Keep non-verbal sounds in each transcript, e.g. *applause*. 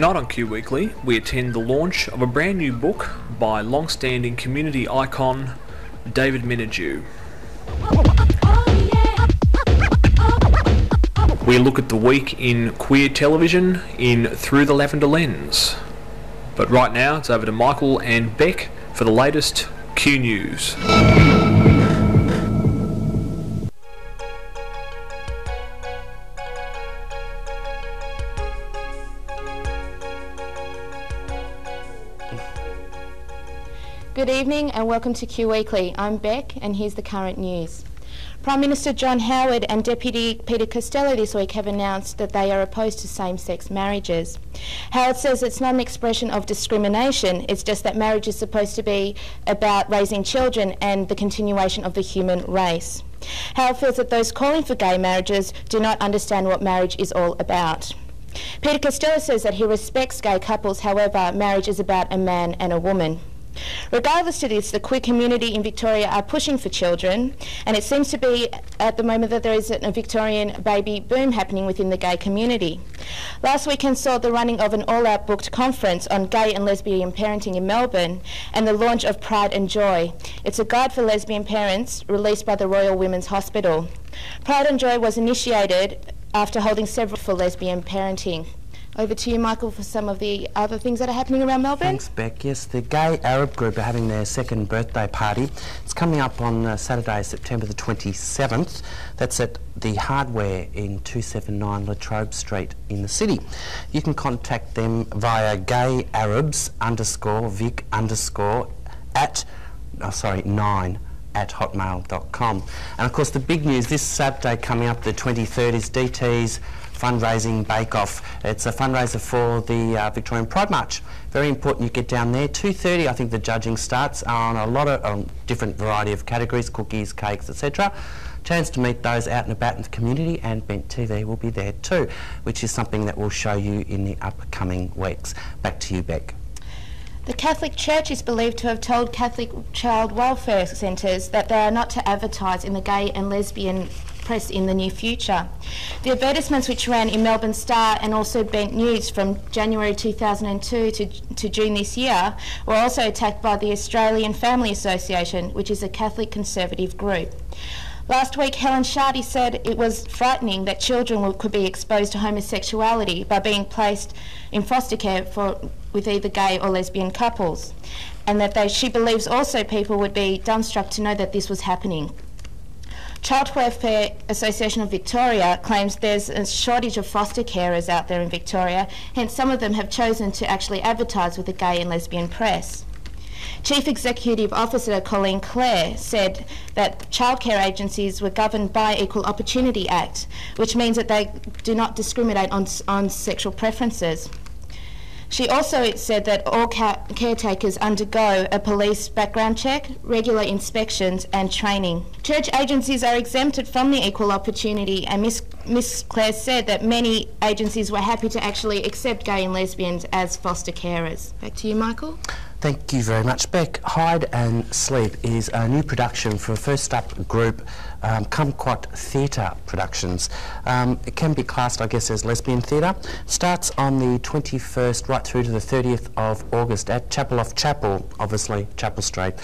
Tonight on Q Weekly, we attend the launch of a brand new book by long-standing community icon David Menadue. We look at the week in queer television in Through the Lavender Lens. But right now, it's over to Michael and Beck for the latest Q News. Good evening and welcome to Q Weekly. I'm Beck and here's the current news. Prime Minister John Howard and Deputy Peter Costello this week have announced that they are opposed to same-sex marriages. Howard says it's not an expression of discrimination, it's just that marriage is supposed to be about raising children and the continuation of the human race. Howard feels that those calling for gay marriages do not understand what marriage is all about. Peter Costello says that he respects gay couples, however, marriage is about a man and a woman. Regardless of this, the queer community in Victoria are pushing for children, and it seems to be at the moment that there is a Victorian baby boom happening within the gay community. Last weekend saw the running of an all-out booked conference on gay and lesbian parenting in Melbourne and the launch of Pride and Joy. It's a guide for lesbian parents released by the Royal Women's Hospital. Pride and Joy was initiated after holding several for lesbian parenting. Over to you, Michael, for some of the other things that are happening around Melbourne. Thanks, Beck. Yes, the Gay Arab Group are having their second birthday party. It's coming up on uh, Saturday, September the 27th. That's at the Hardware in 279 Latrobe Street in the city. You can contact them via gay arabs underscore vic underscore at, oh, sorry, nine at hotmail.com. And of course, the big news this Saturday coming up, the 23rd, is DT's fundraising bake-off. It's a fundraiser for the uh, Victorian Pride March. Very important you get down there. 2.30 I think the judging starts on a lot of um, different variety of categories, cookies, cakes, etc. Chance to meet those out and about in the community and Bent TV will be there too, which is something that we'll show you in the upcoming weeks. Back to you, Beck. The Catholic Church is believed to have told Catholic child welfare centres that they are not to advertise in the gay and lesbian press in the near future. The advertisements which ran in Melbourne Star and also Bent News from January 2002 to, to June this year were also attacked by the Australian Family Association, which is a Catholic conservative group. Last week, Helen Shardey said it was frightening that children could be exposed to homosexuality by being placed in foster care for, with either gay or lesbian couples, and that they, she believes also people would be dumbstruck to know that this was happening. Child Welfare Association of Victoria claims there's a shortage of foster carers out there in Victoria, hence some of them have chosen to actually advertise with the gay and lesbian press. Chief Executive Officer Colleen Clare said that childcare agencies were governed by Equal Opportunity Act, which means that they do not discriminate on, on sexual preferences. She also said that all caretakers undergo a police background check, regular inspections and training. Church agencies are exempted from the equal opportunity and Miss, Miss Clare said that many agencies were happy to actually accept gay and lesbians as foster carers. Back to you, Michael. Thank you very much, Beck. Hide and Sleep is a new production for First Up Group um, Kumquat Theatre Productions. Um, it can be classed, I guess, as lesbian theatre. Starts on the 21st right through to the 30th of August at Chapel off Chapel, obviously Chapel Street.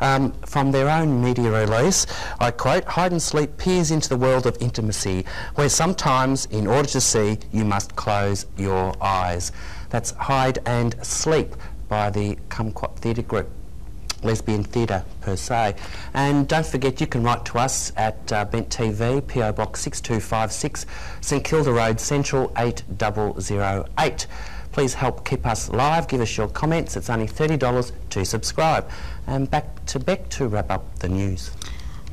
Um, from their own media release, I quote, Hide and Sleep peers into the world of intimacy, where sometimes, in order to see, you must close your eyes. That's Hide and Sleep by the Kumquat Theatre Group lesbian theatre per se. And don't forget you can write to us at uh, Bent TV, PO Box 6256, St Kilda Road Central 8008. Please help keep us live, give us your comments. It's only $30 to subscribe. And back to Beck to wrap up the news.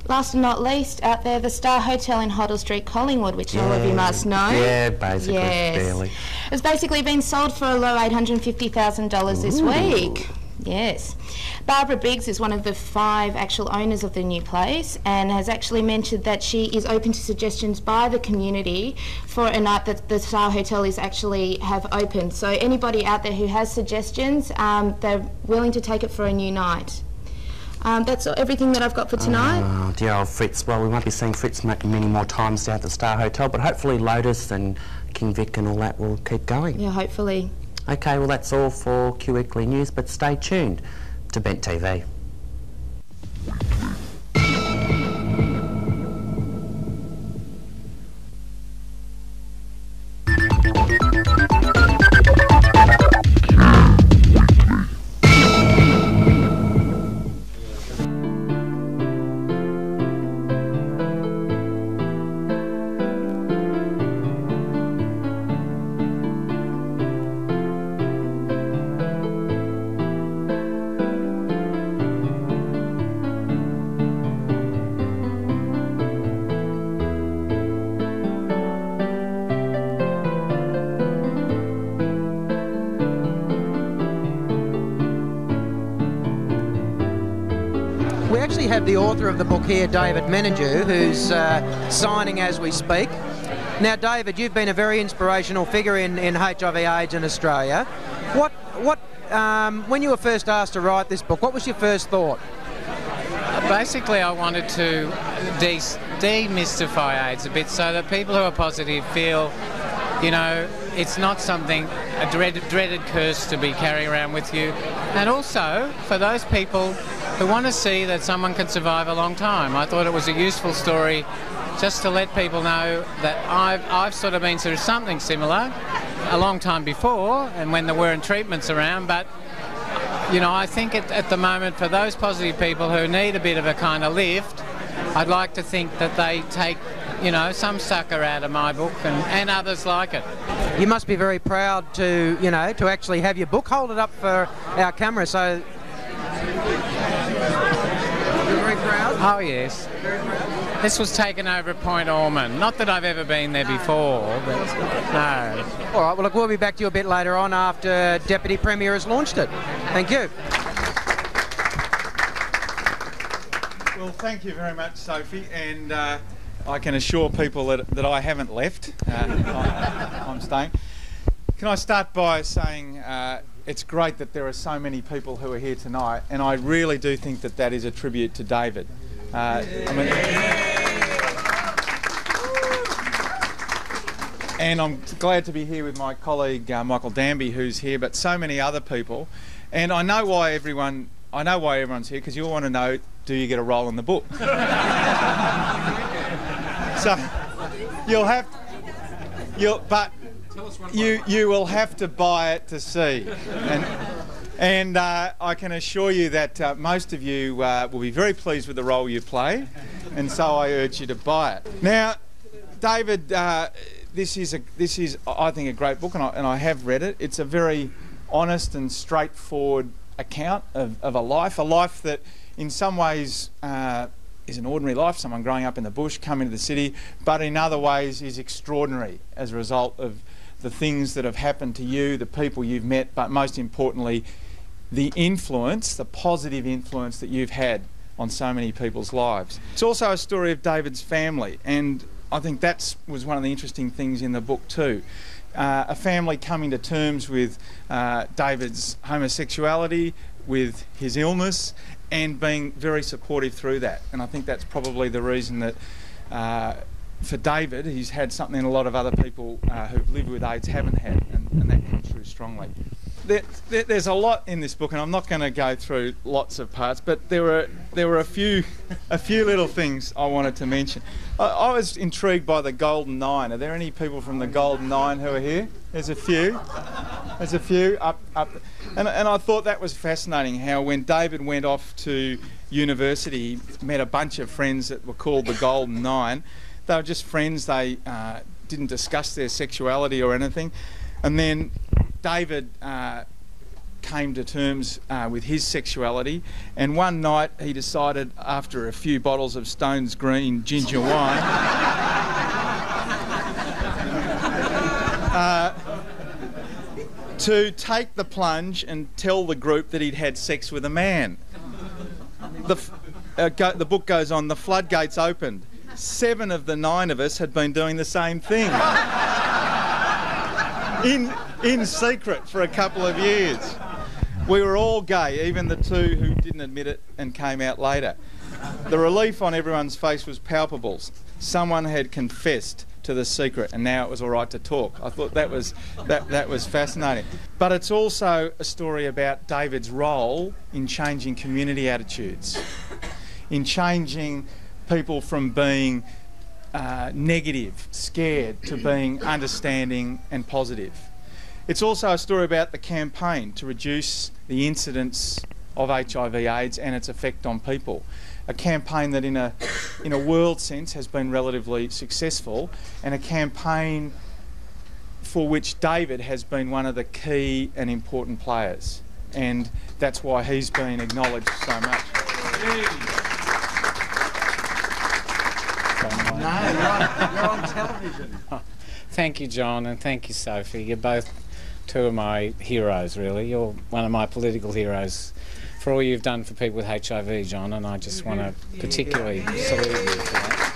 Last but not least, out there, the Star Hotel in Hoddle Street, Collingwood, which yeah. all of you must know. Yeah, basically, yes. barely. It's basically been sold for a low $850,000 this week. Yes. Barbara Biggs is one of the five actual owners of the new place and has actually mentioned that she is open to suggestions by the community for a night that the Star Hotel is actually have opened. So anybody out there who has suggestions, um, they're willing to take it for a new night. Um, that's everything that I've got for tonight. Oh, dear old Fritz. Well, we won't be seeing Fritz many more times down at the Star Hotel, but hopefully Lotus and King Vic and all that will keep going. Yeah, hopefully. Okay, well that's all for Q Weekly News, but stay tuned to Bent TV. The author of the book here, David Menadue, who's uh, signing as we speak. Now, David, you've been a very inspirational figure in, in HIV/AIDS in Australia. What, what, um, when you were first asked to write this book, what was your first thought? Basically, I wanted to de- demystify AIDS a bit so that people who are positive feel, you know, it's not something, a dreaded, dreaded curse to be carrying around with you. And also, for those people who want to see that someone can survive a long time, I thought it was a useful story just to let people know that I've, I've sort of been through something similar a long time before and when there weren't treatments around, but you know, I think at, at the moment for those positive people who need a bit of a kind of lift, I'd like to think that they take, you know, some sucker out of my book and, and others like it. You must be very proud to, you know, to actually have your book. Hold it up for our camera so. You're very proud? Oh, yes. This was taken over at Point Ormond. Not that I've ever been there before, but no. All right, well, look, we'll be back to you a bit later on after Deputy Premier has launched it. Thank you. Well, thank you very much, Sophie, and uh, I can assure people that, that I haven't left. Uh, I, I'm staying. Can I start by saying uh, it's great that there are so many people who are here tonight, and I really do think that that is a tribute to David. Uh, I mean, and I'm glad to be here with my colleague uh, Michael Danby, who's here, but so many other people. And I know why everyone. I know why everyone's here because you all want to know: Do you get a role in the book? *laughs* so you'll have. You'll, but you you will have to buy it to see. And, and uh, I can assure you that uh, most of you uh, will be very pleased with the role you play, and so I urge you to buy it. Now, David, uh, this is a this is I think a great book, and I, and I have read it. It's a very honest and straightforward account of, of a life, a life that in some ways uh, is an ordinary life, someone growing up in the bush, coming to the city, but in other ways is extraordinary as a result of the things that have happened to you, the people you've met, but most importantly, the influence, the positive influence that you've had on so many people's lives. It's also a story of David's family, and I think that was one of the interesting things in the book too. Uh, a family coming to terms with uh, David's homosexuality, with his illness, and being very supportive through that. And I think that's probably the reason that. Uh, for David, he's had something a lot of other people uh, who've lived with AIDS haven't had, and, and that comes through strongly. There, there, there's a lot in this book, and I'm not going to go through lots of parts, but there were there were a few a few little things I wanted to mention. I, I was intrigued by the Golden Nine. Are there any people from the Golden Nine who are here? There's a few. There's a few up up, and and I thought that was fascinating. How when David went off to university, he met a bunch of friends that were called the Golden Nine they were just friends. They uh, didn't discuss their sexuality or anything. And then David uh, came to terms uh, with his sexuality. And one night he decided, after a few bottles of Stone's Green ginger wine, *laughs* uh, to take the plunge and tell the group that he'd had sex with a man. The, uh, go, the book goes on, the floodgates opened seven of the nine of us had been doing the same thing in, in secret for a couple of years. We were all gay, even the two who didn't admit it and came out later. The relief on everyone's face was palpable. Someone had confessed to the secret, and now it was all right to talk. I thought that was that that was fascinating. But it's also a story about David's role in changing community attitudes, in changing people from being uh, negative, scared, to being understanding and positive. It's also a story about the campaign to reduce the incidence of HIV/AIDS and its effect on people. A campaign that, in a in a world sense, has been relatively successful, and a campaign for which David has been one of the key and important players, and that's why he's been acknowledged so much. No, you're on, you're on television. Thank you, John, and thank you, Sophie. You're both two of my heroes, really. You're one of my political heroes for all you've done for people with HIV, John, and I just want to particularly salute you for that.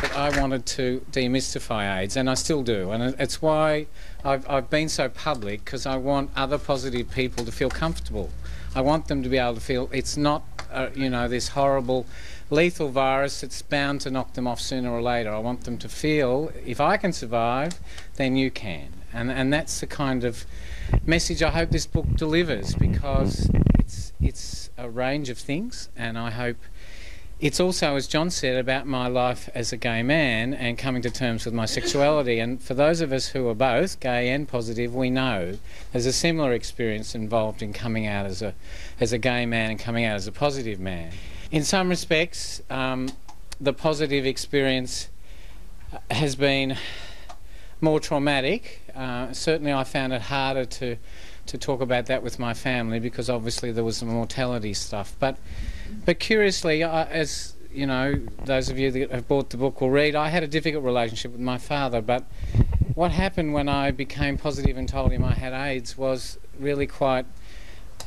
But I wanted to demystify AIDS, and I still do, and it's why I've, I've been so public because I want other positive people to feel comfortable. I want them to be able to feel it's not, uh, you know, this horrible, lethal virus that's bound to knock them off sooner or later. I want them to feel if I can survive, then you can, and and that's the kind of message I hope this book delivers because it's it's a range of things, and I hope it's also, as John said, about my life as a gay man and coming to terms with my sexuality. And for those of us who are both gay and positive, we know there's a similar experience involved in coming out as a as a gay man and coming out as a positive man. In some respects, um, the positive experience has been more traumatic. Uh, certainly, I found it harder to to talk about that with my family because obviously there was the mortality stuff. But but curiously, I, as you know, those of you that have bought the book will read. I had a difficult relationship with my father, but what happened when I became positive and told him I had AIDS was really quite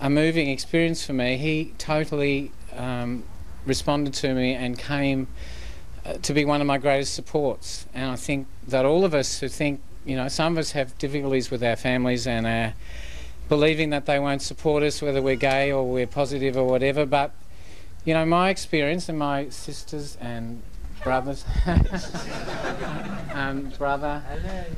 a moving experience for me. He totally um, responded to me and came uh, to be one of my greatest supports. And I think that all of us who think, you know, some of us have difficulties with our families and our believing that they won't support us, whether we're gay or we're positive or whatever. But, you know, my experience and my sisters and brothers and *laughs* brother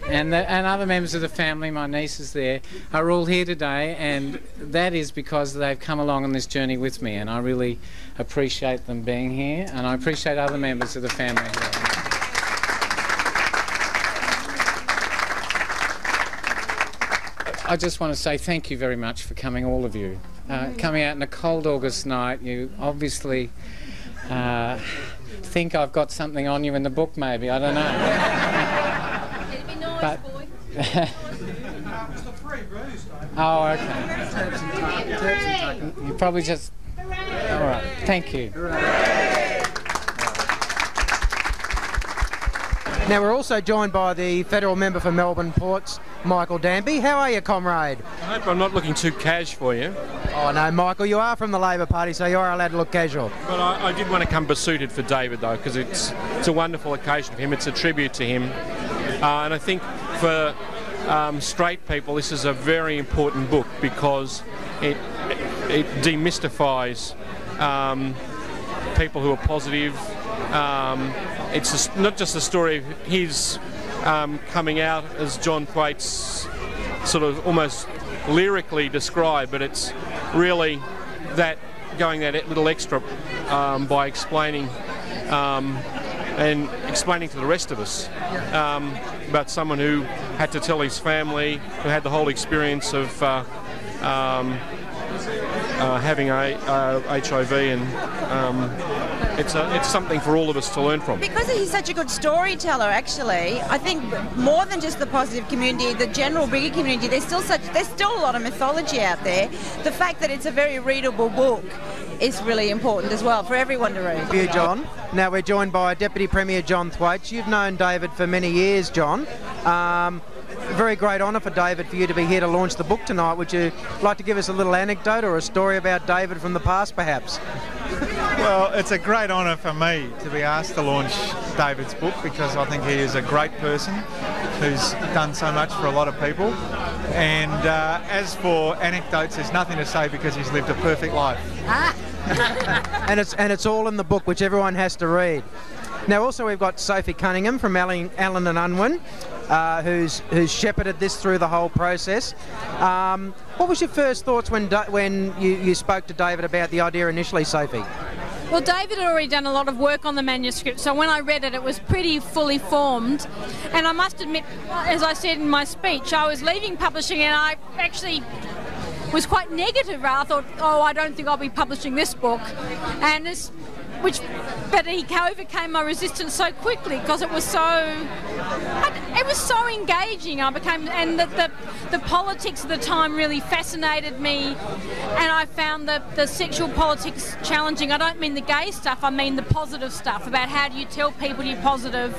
and the, and other members of the family, my nieces there, are all here today, and that is because they've come along on this journey with me, and I really appreciate them being here, and I appreciate other members of the family here. I just want to say thank you very much for coming, all of you. Uh, coming out in a cold August night, you obviously uh, think I've got something on you in the book, maybe. I don't know. but. *laughs* oh, okay. You probably just. All right. Thank you. Now we're also joined by the federal member for Melbourne Ports, Michael Danby. How are you, comrade? I hope I'm not looking too cash for you, Oh no, Michael, you are from the Labor Party, so you are allowed to look casual. but I, I did want to come besuited for David though, because it's it's a wonderful occasion for him. It's a tribute to him, uh, and I think for um, straight people, this is a very important book because it it demystifies um, people who are positive. Um, it's a not just a story of his um, coming out, as John Thwaites sort of almost lyrically described, but it's really that going that little extra um, by explaining um, and explaining to the rest of us um, about someone who had to tell his family, who had the whole experience of uh, um, uh, having a, uh, HIV, and it's a, it's something for all of us to learn from. Because he's such a good storyteller, actually, I think more than just the positive community, the general bigger community, there's still such there's still a lot of mythology out there. The fact that it's a very readable book is really important as well for everyone to read. Thank you, John. Now we're joined by Deputy Premier John Thwaites. You've known David for many years, John. Um, very great honour for David for you to be here to launch the book tonight. Would you like to give us a little anecdote or a story about David from the past, perhaps? Well, it's a great honour for me to be asked to launch David's book because I think he is a great person who's done so much for a lot of people. And uh, as for anecdotes, there's nothing to say because he's lived a perfect life. *laughs* and it's and it's all in the book, which everyone has to read. Now, also we've got Sophie Cunningham from Allen, Allen and Unwin, uh, who's who's shepherded this through the whole process. Um, what was your first thoughts when when you, you spoke to David about the idea initially, Sophie? Well, David had already done a lot of work on the manuscript, so when I read it, it was pretty fully formed. And I must admit, as I said in my speech, I was leaving publishing and I actually was quite negative. I thought, oh, I don't think I'll be publishing this book. And this, which, but he overcame my resistance so quickly because it was so, it was so engaging. I became, and the, the, the politics of the time really fascinated me. And I found the, the sexual politics challenging. I don't mean the gay stuff, I mean the positive stuff about how do you tell people you're positive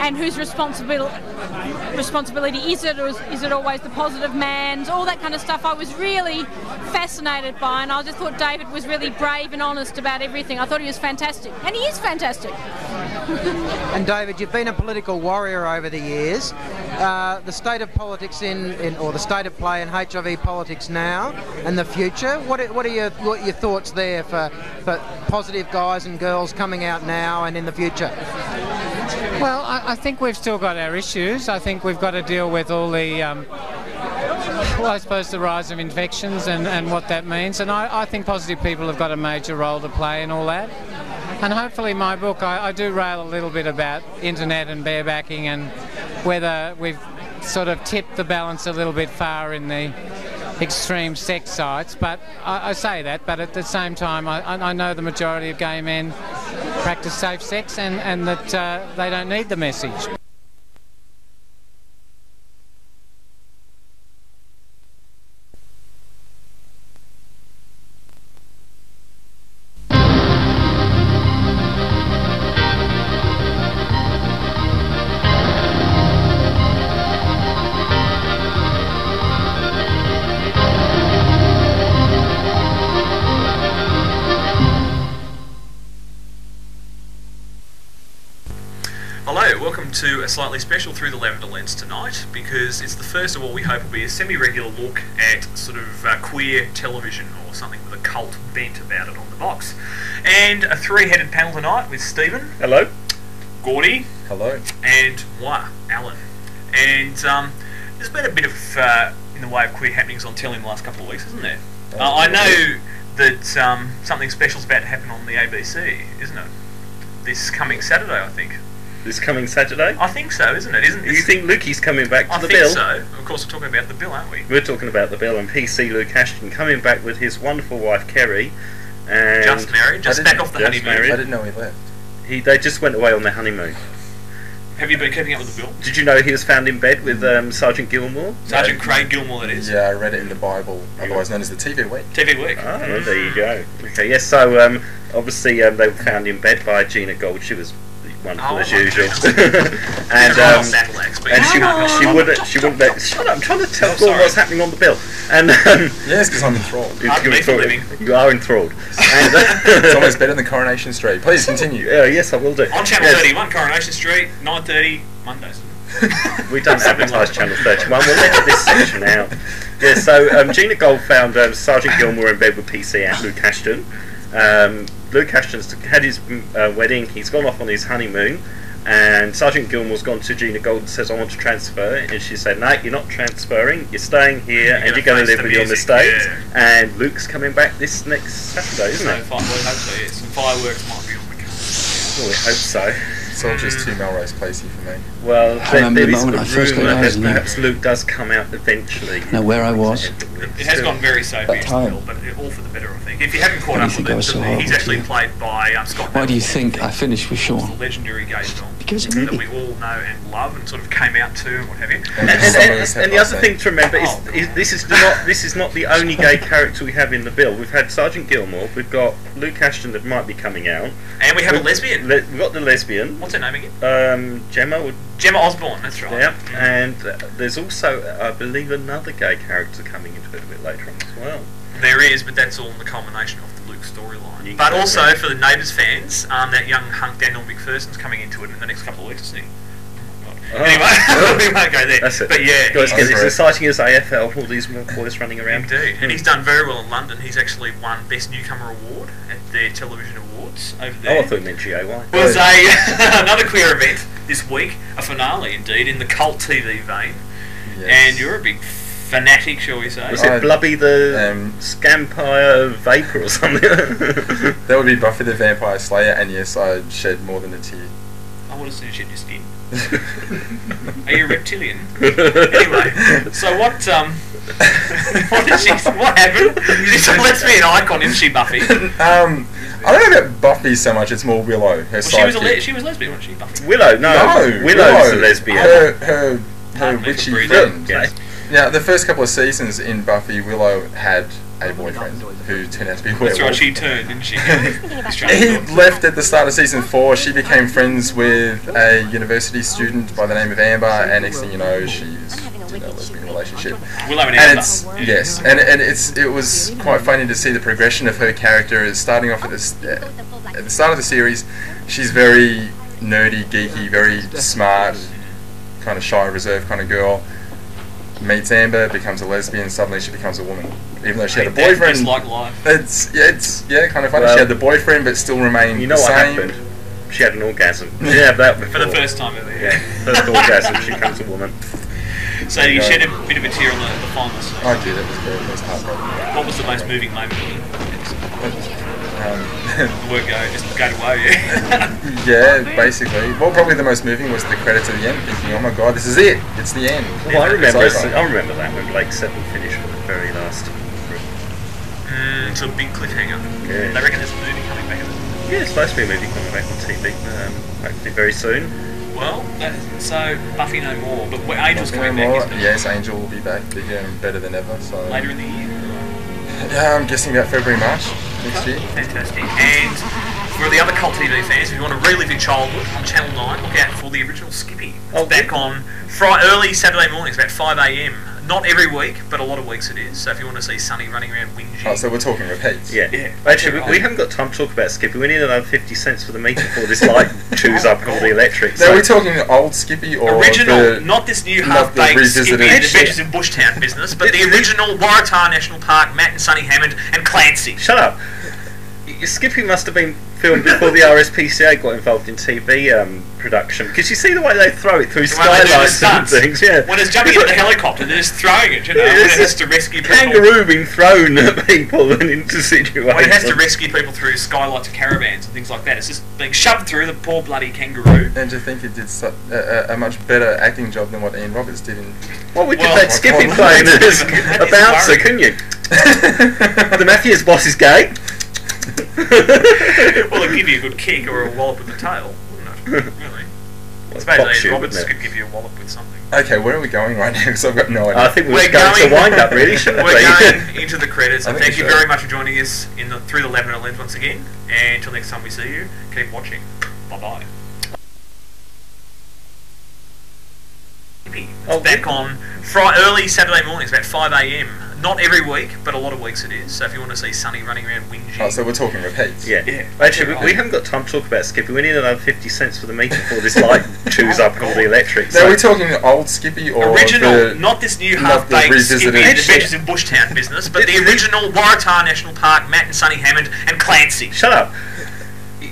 and whose responsibility responsibility is it, or is, is it always the positive man's? All that kind of stuff I was really fascinated by, and I just thought David was really brave and honest about everything. I thought he was fantastic, and he is fantastic. *laughs* And David, you've been a political warrior over the years. Uh, the state of politics in, in, or the state of play in HIV politics now and the future. What are, what are your what are your thoughts there for for positive guys and girls coming out now and in the future? Well, I, I think we've still got our issues. I think we've got to deal with all the, um, well, I suppose the rise of infections and, and what that means. And I, I think positive people have got a major role to play in all that. And hopefully, my book, I, I do rail a little bit about internet and barebacking and whether we've sort of tipped the balance a little bit far in the extreme sex sites. But I, I say that, but at the same time, I, I know the majority of gay men practice safe sex and, and that uh, they don't need the message. To a slightly special Through the Lavender Lens tonight because it's the first of what we hope will be a semi regular look at sort of uh, queer television or something with a cult bent about it on the box. And a three headed panel tonight with Stephen. Hello. Gordy. Hello. And moi, Alan. And um, there's been a bit of, uh, in the way of queer happenings on telly in the last couple of weeks, isn't there? Uh, I know that um, something special's about to happen on the ABC, isn't it? This coming Saturday, I think. This coming Saturday? I think so, isn't it? Isn't You think Lukey's coming back to I the think bill? so. Of course, we're talking about the bill, aren't we? We're talking about the bill and PC Luke Ashton coming back with his wonderful wife Kerry. And Just married, just back off the honeymoon. married. I didn't know he left. He, they just went away on their honeymoon. Have you been keeping up with the bill? Did you know he was found in bed with um, Sergeant Gilmore? Sergeant Craig Gilmore, it is. Yeah, I read it in the Bible, otherwise known as the TV Week. TV Week. Ah, well, there you go. Okay, yes. So um, obviously um, they were found in bed by Gina Gold. She was wonderful Oh, as usual, *laughs* and um, Battle and she, she wouldn't she wouldn't let. Shut up! I'm trying to tell Oh, Paul what's happening on the bill. And um, Yes, because I'm enthralled. you're Pardon for enthralled. living. You are enthralled. And, *laughs* it's almost better than Coronation Street. Please continue. Yeah, yes, I will do. On Channel Yes. 31, Coronation Street, 9.30, Mondays. We don't advertise Channel 31. We'll let this section out. Yeah, so um, Gina Gold found um, Sergeant Gilmore in bed with PC at Luke Ashton. Um, Luke Ashton's had his uh, wedding. He's gone off on his honeymoon. And Sergeant Gilmore's gone to Gina Gold and says, I want to transfer. And she said, No, you're not transferring. You're staying here and you're going to live with your music, mistakes. yeah. And Luke's coming back this next Saturday, isn't So, it? fire, well, I hope. Some fireworks might be on the cards. Well, we hope so. It's all just too Melrose Placey for me. Well, I there, remember there the moment I first got rumour that perhaps Luke does come out eventually. Know where I was? It has gone very soapy, That time. Bill, but it- all for the better, I think. If you haven't caught up with think it, so he's actually played by um, Scott Why do you think I finished with the Sean? legendary gay film Because of that me. we all know and love and sort of came out to and what have you. And, and, and, and the other thing to remember is, is this is not this is not the only gay character we have in the bill. We've had Sergeant Gilmore, we've got Luke Ashton that might be coming out, And we have a We've- lesbian. le- we've got the lesbian, What's her name again? um, Gemma. Would, Gemma Osborne, that's right. yeah, and uh, there's also, I believe, another gay character coming into it a bit later on as well. There is, but that's all in the culmination of the Luke storyline. But also for the Neighbours fans, um, that young hunk Daniel McPherson's coming into it in the next couple of weeks, isn't he? Oh my. Oh. Anyway, we won't go there. That's it. But yeah, Guys, he's- get as exciting as AFL. All these more boys running around. Indeed, and he's done very well in London. He's actually won Best Newcomer Award at their television awards over there. Oh, I thought you meant GAY. was a *laughs* another queer event this week, a finale indeed, in the cult TV vein. And you're a big fanatic, shall we say? Was it Blubby the um, Scampire Vapor or something? *laughs* That would be Buffy the Vampire Slayer, and yes, I shed more than a tear. I would have seen shed your skin. *laughs* Are you a reptilian? anyway, so what? Um, *laughs* what did she? What happened? She's a lesbian icon, isn't she, Buffy? *laughs* Um, I don't know about Buffy so much. It's more Willow. Her Well, she was a le- she was lesbian, wasn't she, Buffy? Willow, no. No, Willow's Willow. a lesbian. Her, her, her witchy friend. Yes. Now, the first couple of seasons in Buffy, Willow had a boyfriend who turned out to be a That's right, she turned, didn't she? *laughs* He left at the start of season four. She became friends with a university student by the name of Amber, and next thing you know, she's in a lesbian relationship. Willow and Amber. it's yes, and and it's it was quite funny to see the progression of her character. As starting off at this uh, at the start of the series, she's very nerdy, geeky, very smart, kind of shy, reserved kind of girl. Meets Amber, becomes a lesbian. Suddenly, she becomes a woman, even though she had a boyfriend. That's like life. It's yeah, it's yeah, kind of funny. Well- she had the boyfriend, but still remained You know the what same. happened? She had an orgasm. *laughs* She didn't have that For the first time ever. Yeah, first orgasm, she becomes a woman. So you shed a bit of a tear on the, the final scene. I did. It was very, it was heartbreaking. What was the most moving moment of the Um, *laughs* the word go? Just go to woe, yeah. *laughs* yeah, basically. Well, probably the most moving was the credits at the end, thinking, "Oh my god, this is it! It's the end." Well, I remember. over. I remember that when Blake Seven finished with the very last. Mm, it's a big cliffhanger. Yeah. They reckon there's a movie coming back. Is it? Yeah, it's supposed to be a movie coming back on TV. Um, hopefully very soon. Well, that, so Buffy no more, but when Angel's Nothing coming more. back, isn't? Yes, Angel will be back, bigger and better than ever. So Later in the year. Yeah, I'm guessing about February, March next year. Fantastic. And for the other cult TV fans, if you want to relive your childhood on Channel 9, look out for the original Skippy. It's oh, back on Fri early Saturday mornings, about 5am. Not every week, but a lot of weeks it is. So if you want to see Sonny running around whinging. Oh, so we're talking repeats. Yeah. Yeah. Actually, we, we haven't got time to talk about Skippy. We need another 50 cents for the meter before this light *laughs* chews up all the oh, electric. Now, So- are we talking old Skippy or original, the, not this new not the half-baked revisited? Skippy Adventures in Bushtown business, but the original Waratah National Park, Matt and Sonny Hammond and Clancy. Shut up. Y- Skippy must have been filmed before the RSPCA got involved in TV um, production because you see the way they throw it through The way they do the skylights and stunts. things. Yeah. When it's jumping in the helicopter, they're just throwing it, you know, Yeah, when it's it has just to rescue people. Kangaroo being thrown at people and into situations. When it has to rescue people through skylights of caravans and things like that. It's just being shoved through the poor bloody kangaroo. And to think it did su- a, a, a much better acting job than what Ian Roberts did in. Well, we could Well, have had Skippy well, playing as *laughs* a bit of a- a that is bouncer, couldn't you? *laughs* the Matthews boss is gay. *laughs* well, it'd give you a good kick or a wallop with the tail, wouldn't it? Really. I suppose box Ian Roberts could give you a wallop with something. Okay, where are we going right now? *laughs* Because I've got no idea. I think we're, going, to wind up, really, shouldn't We're going *laughs* into the credits, I and thank you should. very much for joining us in the through the Lavender lens once again. And until next time we see you, keep watching. Bye bye. It's Oh, back on Friday, early Saturday mornings, about 5 a.m. Not every week, but a lot of weeks it is. So if you want to see Sonny running around whinging, Oh, so we're talking repeats. Yeah. Yeah. Actually, we, we haven't got time to talk about Skippy. We need another 50 cents for the meter before this light *laughs* chews up all the electric. Now, So- are we talking old Skippy or original, the, not this new not the half-baked revisited- Skippy Adventures in Bushtown business, but *laughs* the original Waratah National Park, Matt and Sonny Hammond and Clancy. Shut up.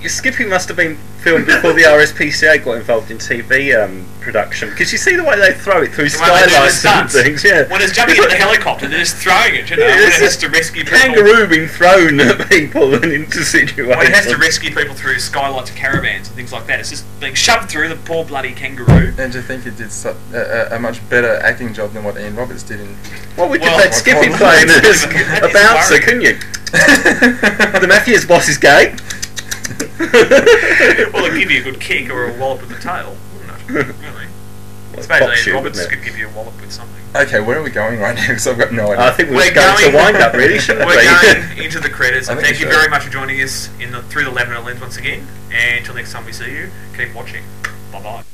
Y- Skippy must have been filmed before the RSPCA got involved in TV um, production because you see the way they throw it through The way they do the skylights and things. Yeah. When it's jumping in the helicopter, they're just throwing it, you know, Yeah, when it has to rescue people. Kangaroo being thrown at people and into situations. When it has to rescue people through skylights of caravans and things like that, it's just being shoved through the poor bloody kangaroo. And to think it did su- a, a, a much better acting job than what Ian Roberts did in. Well, we could Well, have had Skippy well, playing as *laughs* a bit of a- a that is bouncer, couldn't you? *laughs* the Matthews boss is gay. *laughs* well, it'd give you a good kick or a wallop with the tail, wouldn't it? *laughs* Really. I suppose box Ian Roberts could give you a wallop with something. Okay, where are we going right now? *laughs* Because I've got no idea. I think we're, We're going, going- to wind up, really, shouldn't We're we? going into the credits, I and thank you should. very much for joining us in the through the Lavender lens once again. And until next time we see you, keep watching. Bye bye.